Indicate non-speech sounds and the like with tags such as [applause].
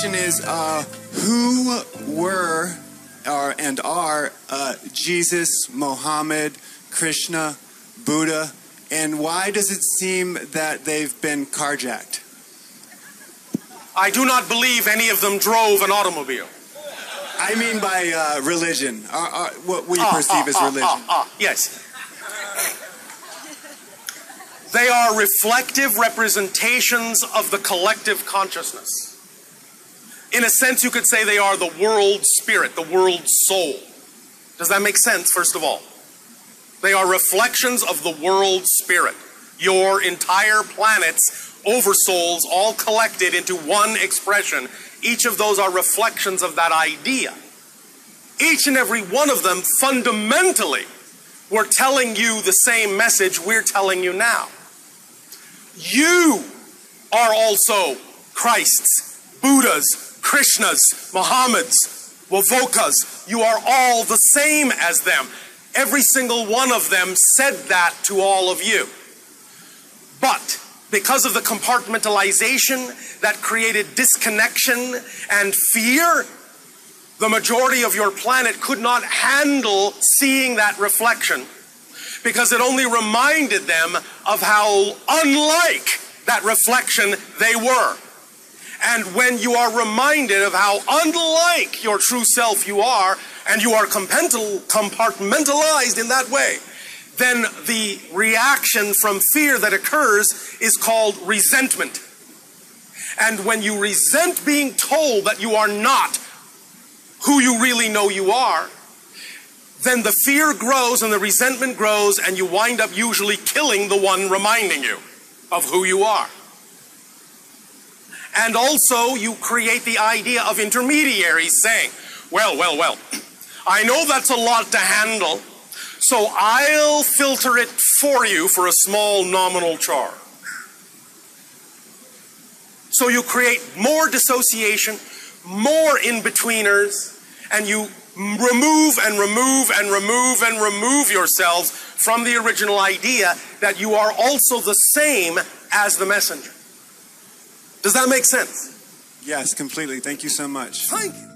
question is, uh, who were are and are uh, Jesus, Mohammed, Krishna, Buddha, and why does it seem that they've been carjacked? I do not believe any of them drove an automobile. I mean by uh, religion, uh, uh, what we Ah, perceive ah, as ah, religion. yes. They are reflective representations of the collective consciousness. In a sense, you could say they are the world spirit, the world soul. Does that make sense, first of all? They are reflections of the world spirit. Your entire planet's oversouls all collected into one expression. Each of those are reflections of that idea. Each and every one of them fundamentally were telling you the same message we're telling you now. You are also Christ's, Buddha's, Krishna's, Muhammad's, Wovoka's. You are all the same as them. Every single one of them said that to all of you. But because of the compartmentalization that created disconnection and fear, the majority of your planet could not handle seeing that reflection because it only reminded them of how unlike that reflection they were. And when you are reminded of how unlike your true self you are, and you are compartmentalized in that way, then the reaction from fear that occurs is called resentment. And when you resent being told that you are not who you really know you are, then the fear grows and the resentment grows, and you wind up usually killing the one reminding you of who you are. And also, you create the idea of intermediaries saying, well, well, well, [clears throat] I know that's a lot to handle, so I'll filter it for you for a small nominal charge. So you create more dissociation, more in betweeners, and you remove and remove and remove and remove yourselves from the original idea that you are also the same as the messenger. Does that make sense? Yes, completely. Thank you so much. Thank you.